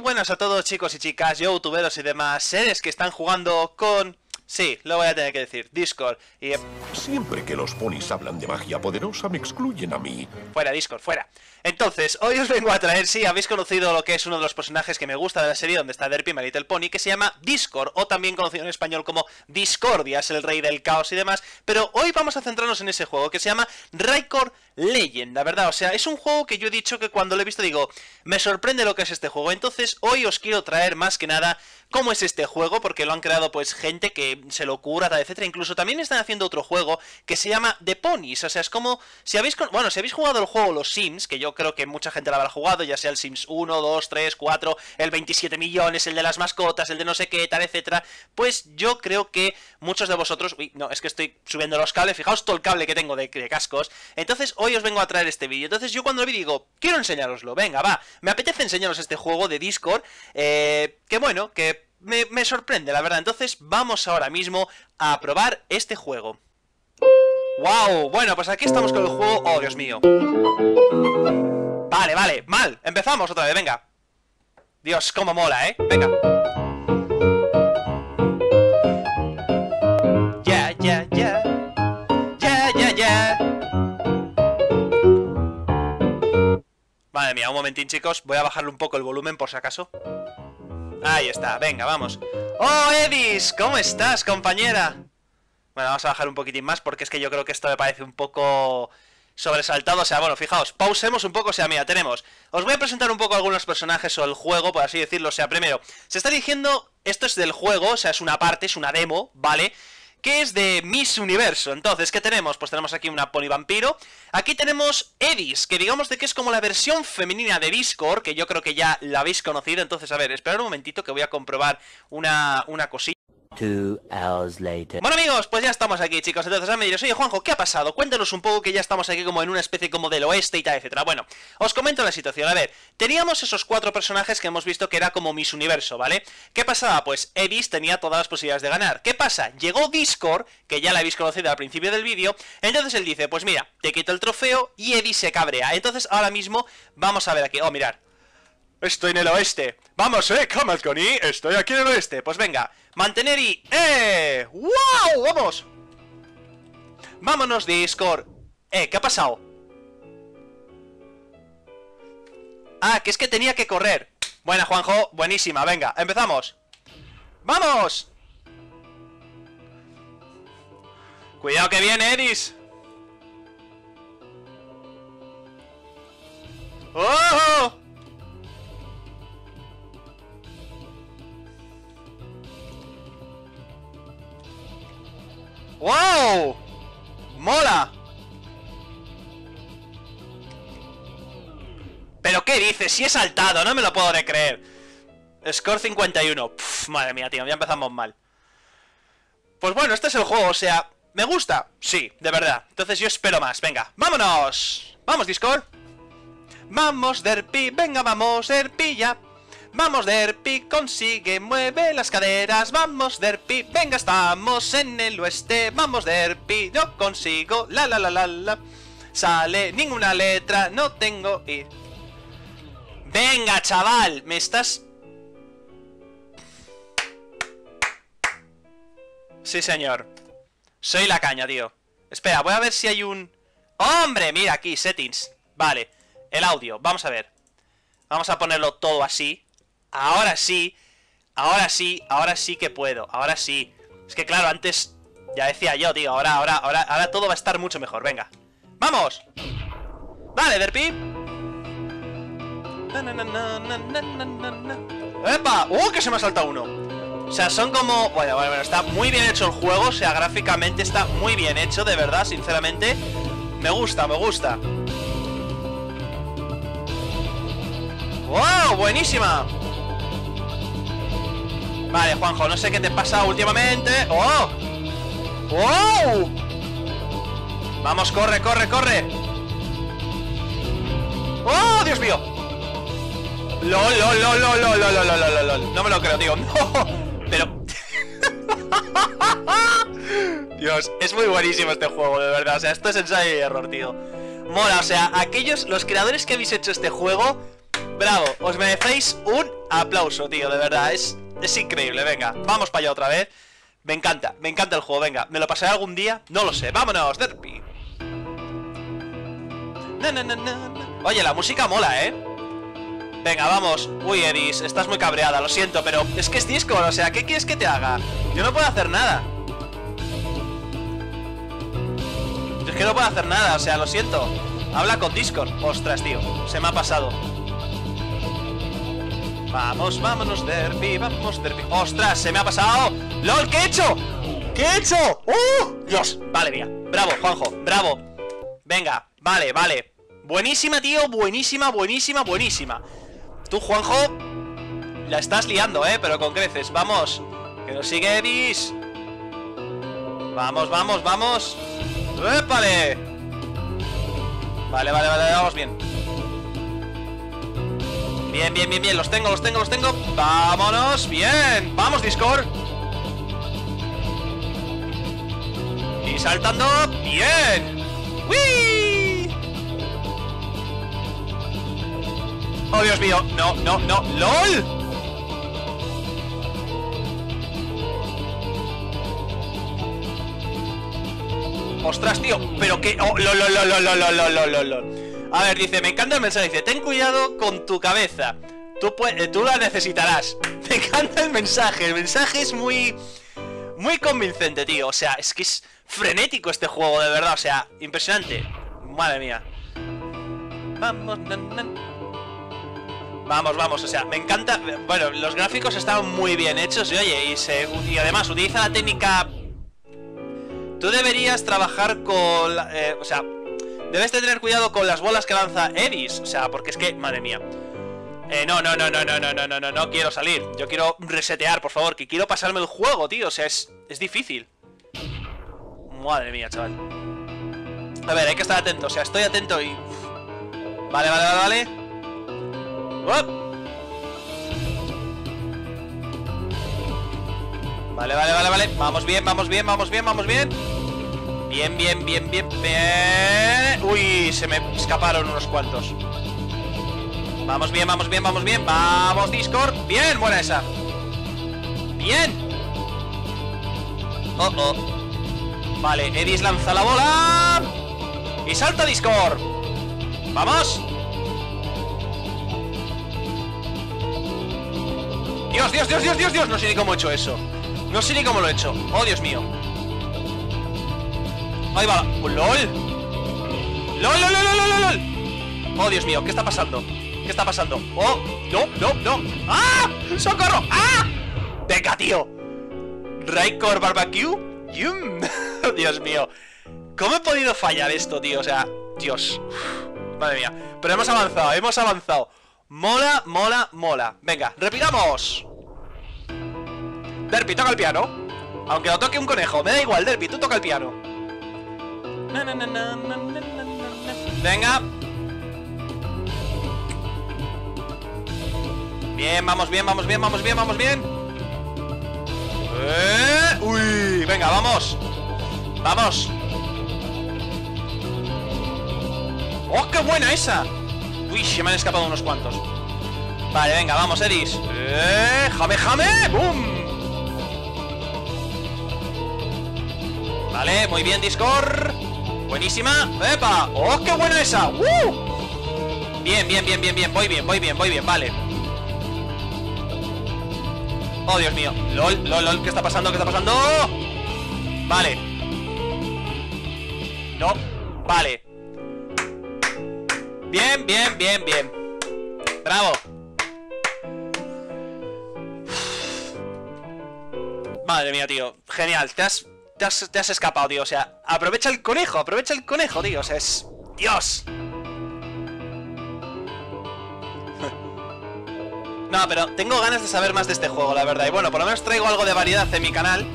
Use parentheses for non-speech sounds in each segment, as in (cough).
buenas a todos chicos y chicas, youtuberos y demás seres que están jugando con... Sí, lo voy a tener que decir, Discord y... Siempre que los ponis hablan de magia poderosa me excluyen a mí. Fuera, Discord, fuera. Entonces, hoy os vengo a traer, sí, habéis conocido lo que es uno de los personajes que me gusta de la serie donde está Derpy, My Little Pony, que se llama Discord, o también conocido en español como Discordia, es el rey del caos y demás, pero hoy vamos a centrarnos en ese juego que se llama Raikor Legend, la verdad, o sea, es un juego que yo he dicho que cuando lo he visto digo, me sorprende lo que es este juego, entonces hoy os quiero traer más que nada cómo es este juego, porque lo han creado pues gente que se lo cura, etcétera, incluso también están haciendo otro juego que se llama The Ponies, o sea, es como, si habéis, bueno, si habéis jugado el juego Los Sims, que yo creo que mucha gente lo habrá jugado, ya sea el Sims 1, 2, 3, 4, el 27 millones, el de las mascotas, el de no sé qué, tal, etcétera, pues yo creo que muchos de vosotros, uy, no, es que estoy subiendo los cables, fijaos todo el cable que tengo de, de cascos, entonces hoy os vengo a traer este vídeo, entonces yo cuando lo vi digo, quiero enseñaroslo, venga, va, me apetece enseñaros este juego de Discord, eh, que bueno, que me, me sorprende, la verdad, entonces vamos ahora mismo a probar este juego. ¡Wow! Bueno, pues aquí estamos con el juego... ¡Oh, Dios mío! Vale, vale, mal. Empezamos otra vez, venga. Dios, cómo mola, ¿eh? Venga. Ya, ya, ya. Ya, ya, ya Madre mía, un momentín, chicos Voy a bajarle un poco el volumen por si acaso Ahí está, venga, vamos ¡Oh, Edis! ¿Cómo estás, compañera? Bueno, vamos a bajar un poquitín más porque es que yo creo que esto me parece un poco sobresaltado. O sea, bueno, fijaos, pausemos un poco. O sea, mira, tenemos... Os voy a presentar un poco algunos personajes o el juego, por así decirlo. O sea, primero, se está diciendo... Esto es del juego, o sea, es una parte, es una demo, ¿vale? Que es de Miss Universo. Entonces, ¿qué tenemos? Pues tenemos aquí una pony vampiro. Aquí tenemos Edis, que digamos de que es como la versión femenina de Discord, que yo creo que ya la habéis conocido. Entonces, a ver, esperad un momentito que voy a comprobar una, una cosilla. Bueno amigos, pues ya estamos aquí chicos, entonces me diréis, oye Juanjo, ¿qué ha pasado? Cuéntanos un poco que ya estamos aquí como en una especie como del oeste y tal, etcétera. Bueno, os comento la situación, a ver, teníamos esos cuatro personajes que hemos visto que era como Miss Universo, ¿vale? ¿Qué pasaba? Pues Edis tenía todas las posibilidades de ganar. ¿Qué pasa? Llegó Discord, que ya la habéis conocido al principio del vídeo. Entonces él dice, pues mira, te quito el trofeo y Edis se cabrea. Entonces ahora mismo vamos a ver aquí, oh mirar Estoy en el oeste. Vamos, eh, Connie. Estoy aquí en el oeste. Pues venga, mantener y... ¡Eh! ¡Wow! ¡Vamos! Vámonos, Discord. Eh, ¿qué ha pasado? Ah, que es que tenía que correr. Buena, Juanjo. Buenísima. Venga, empezamos. ¡Vamos! Cuidado que viene, Edis. ¡Oh! ¡Mola! ¿Pero qué dices? Si he saltado, no me lo puedo creer Score 51 Madre mía, tío, ya empezamos mal Pues bueno, este es el juego, o sea ¿Me gusta? Sí, de verdad Entonces yo espero más, venga, ¡vámonos! ¡Vamos, Discord! ¡Vamos, Derpy! ¡Venga, vamos, Derpy, ya! Vamos Derpy, consigue, mueve las caderas. Vamos Derpy, venga estamos en el oeste. Vamos Derpy, yo consigo. La la la la la. Sale ninguna letra, no tengo y... Venga chaval, me estás... Sí señor. Soy la caña, tío. Espera, voy a ver si hay un... ¡Hombre! Mira aquí, settings. Vale, el audio, vamos a ver. Vamos a ponerlo todo así Ahora sí, ahora sí, ahora sí que puedo, ahora sí. Es que claro, antes ya decía yo, tío, ahora, ahora, ahora, ahora todo va a estar mucho mejor, venga. ¡Vamos! ¡Vale, Derpy! ¡Epa! ¡Uh, que se me ha saltado uno! O sea, son como... Bueno, bueno, bueno, está muy bien hecho el juego, o sea, gráficamente está muy bien hecho, de verdad, sinceramente. Me gusta, me gusta. ¡Wow! ¡Buenísima! Vale, Juanjo, no sé qué te pasa últimamente ¡Oh! ¡Oh! Vamos, corre, corre, corre ¡Oh, Dios mío! ¡Lol, lol, lol, lol, lol, lol, lol, lol, lol! No me lo creo, tío (laughs) ¡No! Pero... (laughs) Dios, es muy buenísimo este juego, de verdad O sea, esto es ensayo y error, tío Mola, o sea, aquellos, los creadores que habéis hecho este juego Bravo, os merecéis un aplauso, tío, de verdad, es, es increíble, venga, vamos para allá otra vez Me encanta, me encanta el juego, venga, ¿me lo pasaré algún día? No lo sé, vámonos, Derpy. Oye, la música mola, ¿eh? Venga, vamos Uy, Edis, estás muy cabreada, lo siento Pero es que es Discord, o sea, ¿qué quieres que te haga? Yo no puedo hacer nada Es que no puedo hacer nada, o sea, lo siento Habla con Discord Ostras, tío, se me ha pasado Vamos, vámonos, Derpy, vamos, Derpy ¡Ostras, se me ha pasado! ¡Lol, qué he hecho! ¿Qué he hecho? ¡Uh! Dios, vale, mía Bravo, Juanjo, bravo. Venga, vale, vale. Buenísima, tío, buenísima, buenísima, buenísima. Tú, Juanjo La estás liando, eh, pero con creces. Vamos, que nos sigue Edis Vamos, vamos, vamos. Vale, vale, vale, vamos bien Bien, bien, bien, bien, los tengo, los tengo, los tengo Vámonos, bien Vamos, Discord Y saltando, bien ¡Wii! Oh, Dios mío, no, no, no ¡LOL! Ostras, tío, pero que... Oh, lol, lol, lol, lol, lol, lol, lol, lol. A ver, dice, me encanta el mensaje, dice, ten cuidado con tu cabeza. Tú, eh, tú la necesitarás. (laughs) Me encanta el mensaje, el mensaje es muy... Muy convincente, tío. O sea, es que es frenético este juego, de verdad. O sea, impresionante. Madre mía. Vamos, nan, nan. Vamos, vamos, o sea, me encanta Bueno, los gráficos están muy bien hechos Y oye, y, se, y además utiliza la técnica Tú deberías trabajar con... eh, o sea, debes de tener cuidado con las bolas que lanza Edis. O sea, porque es que, madre mía. Eh, no, no, no, no, no, no, no, no, no, no quiero salir. Yo quiero resetear, por favor, que quiero pasarme el juego, tío. O sea, es, es difícil. Madre mía, chaval. A ver, hay que estar atento. O sea, estoy atento y... Vale, vale, vale, vale. Vale, vale, vale, vale. Vamos bien, vamos bien, vamos bien, vamos bien. Bien, bien, bien, bien, bien. Uy, se me escaparon unos cuantos. Vamos bien, vamos bien, vamos bien. Vamos, Discord. Bien, buena esa. Bien. Oh, oh. Vale, Edis lanza la bola. Y salta Discord. Vamos. Dios, Dios, Dios, Dios, Dios, Dios. No sé ni cómo he hecho eso. No sé ni cómo lo he hecho. Oh, Dios mío. Ahí va. ¡Oh, ¡Lol! ¡Lol, lol, lol, lol, lol, lol! Oh, Dios mío, ¿qué está pasando? ¿Qué está pasando? ¡Oh! ¡No, no, no! ¡Ah! ¡Socorro! ¡Ah! ¡Venga, tío! ¿Raikor Barbecue? ¡Yum! (laughs) Dios mío. ¿Cómo he podido fallar esto, tío? O sea, Dios. Madre mía. Pero hemos avanzado, hemos avanzado. Mola, mola, mola. Venga, repitamos. Derpy, toca el piano. Aunque lo toque un conejo, me da igual, Derpy, tú toca el piano. Venga. Bien, vamos bien, vamos bien, vamos bien, vamos bien. Eh, uy, venga, vamos. Vamos. ¡Oh, qué buena esa! Uy, se me han escapado unos cuantos. Vale, venga, vamos, Edis. ¡Eh! ¡Jame, jame! ¡Bum! Vale, muy bien, Discord. Buenísima. ¡Epa! ¡Oh, qué buena esa! ¡Uh! Bien, bien, bien, bien, bien. Voy bien, voy bien, voy bien, vale. Oh, Dios mío. LOL, LOL, LOL. ¿Qué está pasando? ¿Qué está pasando? Vale. No. Vale. Bien, bien, bien, bien. Bravo. Madre mía, tío. Genial. Te has, te has, te has escapado, tío. O sea, aprovecha el conejo, aprovecha el conejo, tío. O sea, es... Dios. (laughs) No, pero tengo ganas de saber más de este juego, la verdad. Y bueno, por lo menos traigo algo de variedad en mi canal.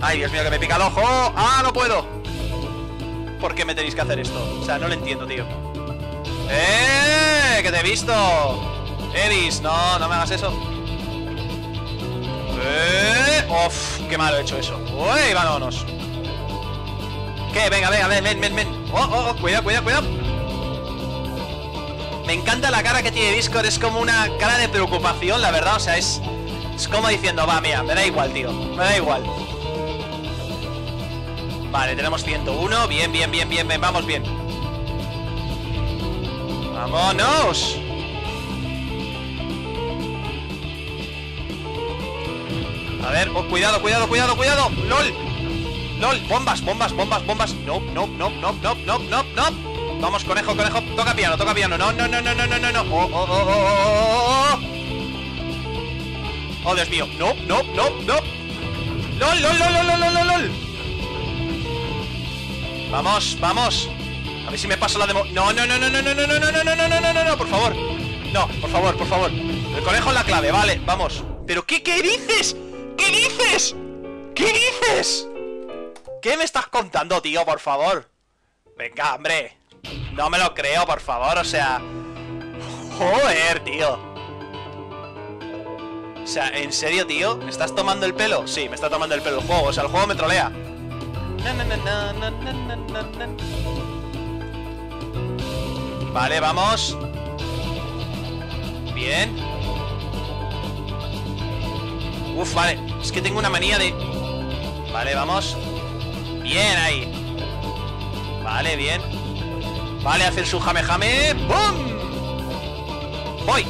Ay, Dios mío, que me pica el ojo. ¡Ah, no puedo! ¿Por qué me tenéis que hacer esto? O sea, no lo entiendo, tío. ¡Eh! ¡Que te he visto! Edis, no, no me hagas eso. ¡Eh! ¡Uf! ¡Qué malo he hecho eso! ¡Uy! ¡Vámonos! ¿Qué? Venga, venga, ven, ven, ven, ven. ¡Oh, oh, oh! Cuidado, cuidado, cuidado. Me encanta la cara que tiene Discord, es como una cara de preocupación, la verdad, o sea, es... Es como diciendo, va, mira, me da igual, tío, me da igual. Vale, tenemos 101, bien, bien, bien, bien, bien, vamos bien. ¡Vámonos! A ver, oh, cuidado, cuidado, cuidado, cuidado. ¡Lol! ¡Lol! Bombas, bombas, bombas, bombas. No, no, no, no, no, no, no, no. Vamos, conejo, conejo. Toca piano, toca piano. No, no, no, no, no, no, no, no. Oh, oh, oh, oh, oh. Oh, Dios mío. No, no, no, no. LOL, lol, lol, lol, lol, lol. Vamos, vamos. A ver si me paso la demo. No, no, no, no, no, no, no, no, no, no, no, no, no, no, no, por favor. No, por favor, por favor. El conejo en la clave, vale, vamos. ¿Pero qué, qué dices? ¿Qué dices? ¿Qué dices? ¿Qué me estás contando, tío, por favor? Venga, hombre. No me lo creo, por favor, o sea... Joder, tío. O sea, ¿en serio, tío? ¿Me estás tomando el pelo? Sí, me está tomando el pelo el juego. O sea, el juego me trolea. Vale, vamos. Bien. Uf, vale. Es que tengo una manía de... Vale, vamos. Bien ahí. Vale, bien. Vale, hacer su jame jame. ¡Bum! Voy.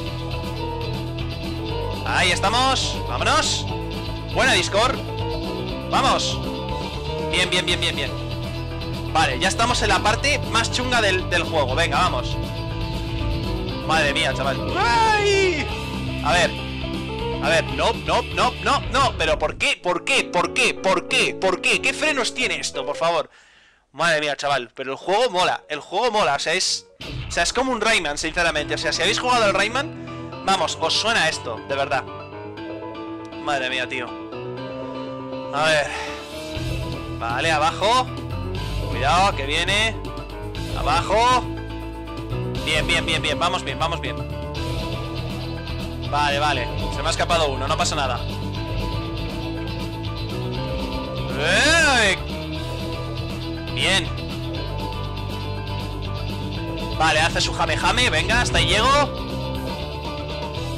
Ahí estamos. Vámonos. Buena Discord. Vamos. Bien, bien, bien, bien, bien. Vale, ya estamos en la parte más chunga del, del juego. Venga, vamos. Madre mía, chaval. ¡Ay! A ver. A ver, no, no, no, no, no. Pero ¿por qué? ¿Por qué? ¿Por qué? ¿Por qué? ¿Por qué? ¿Qué frenos tiene esto, por favor? Madre mía, chaval, pero el juego mola, el juego mola, o sea, es... O sea, es como un Rayman, sinceramente, o sea, si habéis jugado el Rayman, vamos, os suena esto, de verdad. Madre mía, tío. A ver... Vale, abajo. Cuidado, que viene. Abajo. Bien, bien, bien, bien, vamos bien, vamos bien. Vale, vale, se me ha escapado uno, no pasa nada. Bien. Vale, hace su jame jame Venga, hasta ahí llego.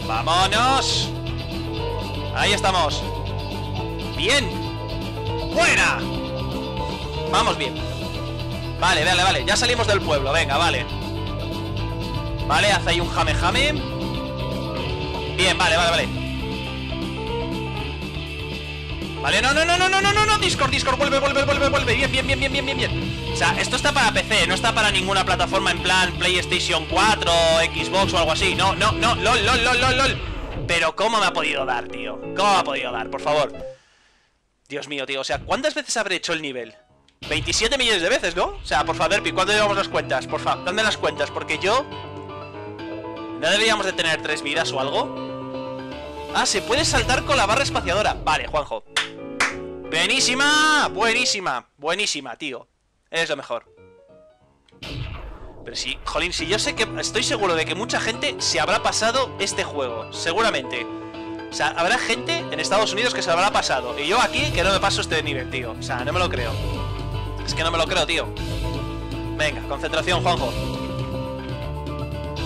Vámonos. Ahí estamos. Bien. Buena Vamos bien. Vale, vale, vale. Ya salimos del pueblo Venga, vale. Vale, hace ahí un jame jame Bien, vale, vale, vale Vale, no, no, no, no, no, no, no, no, Discord, Discord, vuelve, vuelve, vuelve, vuelve Bien, bien, bien, bien, bien, bien, bien O sea, esto está para PC, no está para ninguna plataforma en plan PlayStation 4, Xbox o algo así No, no, no, lol, lol, lol, lol, Pero ¿cómo me ha podido dar, tío? ¿Cómo me ha podido dar? Por favor Dios mío, tío, o sea, ¿cuántas veces habré hecho el nivel? 27 millones de veces, ¿no? O sea, por favor, ¿cuándo llevamos las cuentas? Por favor, dame las cuentas, porque yo... ¿No deberíamos de tener tres vidas o algo? Ah, se puede saltar con la barra espaciadora Vale, Juanjo. Buenísima, buenísima, buenísima, tío. Es lo mejor. Pero si, jolín, si yo sé que Estoy seguro de que mucha gente se habrá pasado este juego Seguramente. O sea, habrá gente en Estados Unidos que se habrá pasado Y yo aquí que no me paso este nivel, tío. O sea, no me lo creo. Es que no me lo creo, tío. Venga, concentración, Juanjo.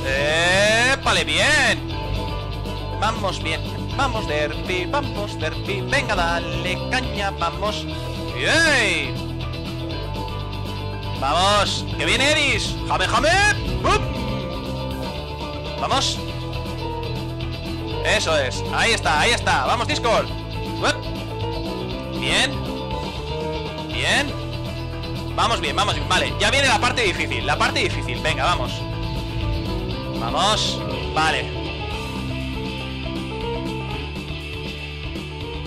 ¡Eh! ¡Vale, bien! Vamos bien Vamos, Derpy, vamos, Derpy. Venga, dale caña, vamos. ¡Yey! Vamos, que viene Eris. ¡Jame, jame! Vamos. Eso es. Ahí está, ahí está. Vamos, Discord. Bien. Bien. Vamos bien, vamos bien. Vale, ya viene la parte difícil. La parte difícil. Venga, vamos. Vamos. Vale.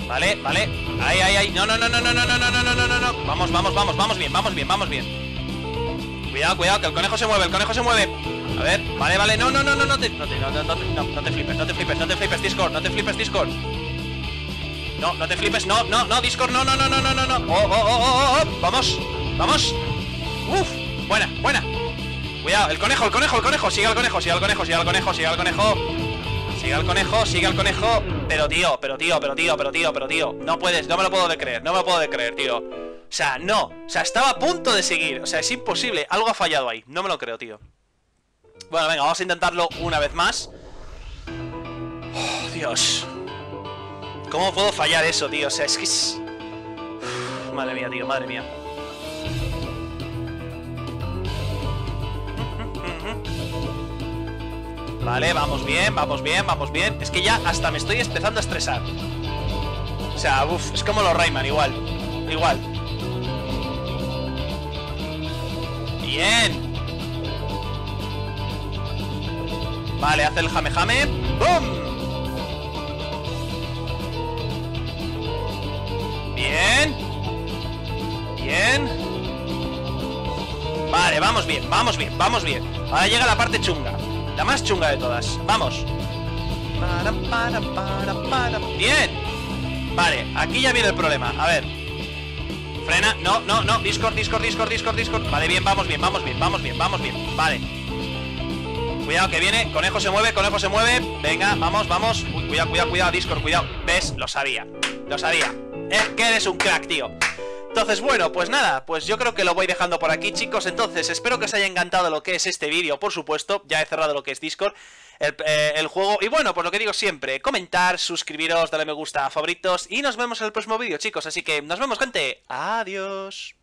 Vale, vale. Ahí, ahí, ahí. No, no, no, no, no, no, no, no, no, no, no, no. Vamos, vamos, vamos, vamos bien, vamos bien, vamos bien. Cuidado, cuidado, que el conejo se mueve, el conejo se mueve. A ver, vale, vale, no, no, no, no, no te, no te, no, no, no, no, no te flipes, no te flipes, no te flipes, Discord, no te flipes, Discord. No, no te flipes, no, no, no, Discord, no, no, no, no, no, no, no. Oh, oh, oh, oh, oh, vamos, vamos. Uf, buena, buena. Cuidado, el conejo, el conejo, el conejo, sigue al conejo, sigue al conejo, sigue al conejo, sigue al conejo. Sigue al conejo, sigue al conejo Pero tío, pero tío, pero tío, pero tío, pero tío No puedes, no me lo puedo de creer, no me lo puedo de creer, tío O sea, no, o sea, estaba a punto de seguir O sea, es imposible, algo ha fallado ahí No me lo creo, tío Bueno, venga, vamos a intentarlo una vez más. Oh, Dios. ¿Cómo puedo fallar eso, tío? O sea, es que es... Madre mía, tío, madre mía. Vale, vamos bien, vamos bien, vamos bien. Es que ya hasta me estoy empezando a estresar. O sea, uff, es como los Rayman, igual. Igual. Bien. Vale, hace el jame jame. ¡Bum! Bien. Bien. Vale, vamos bien, vamos bien, vamos bien. Ahora llega la parte chunga. La más chunga de todas. Vamos. Bien. Vale, aquí ya viene el problema. A ver. Frena. No, no, no. Discord, Discord, Discord, Discord, Discord. Vale, bien, vamos bien, vamos bien, vamos bien, vamos bien. Vale. Cuidado que viene. Conejo se mueve, conejo se mueve. Venga, vamos, vamos. Cuidado, cuidado, cuidado, Discord, cuidado. ¿Ves? Lo sabía. Lo sabía. Es que eres un crack, tío. Entonces, bueno, pues nada, pues yo creo que lo voy dejando por aquí, chicos. Entonces, espero que os haya encantado lo que es este vídeo, por supuesto. Ya he cerrado lo que es Discord, el, eh, juego. Y bueno, pues lo que digo siempre, comentar, suscribiros, darle me gusta a favoritos. Y nos vemos en el próximo vídeo, chicos. Así que nos vemos, gente. Adiós.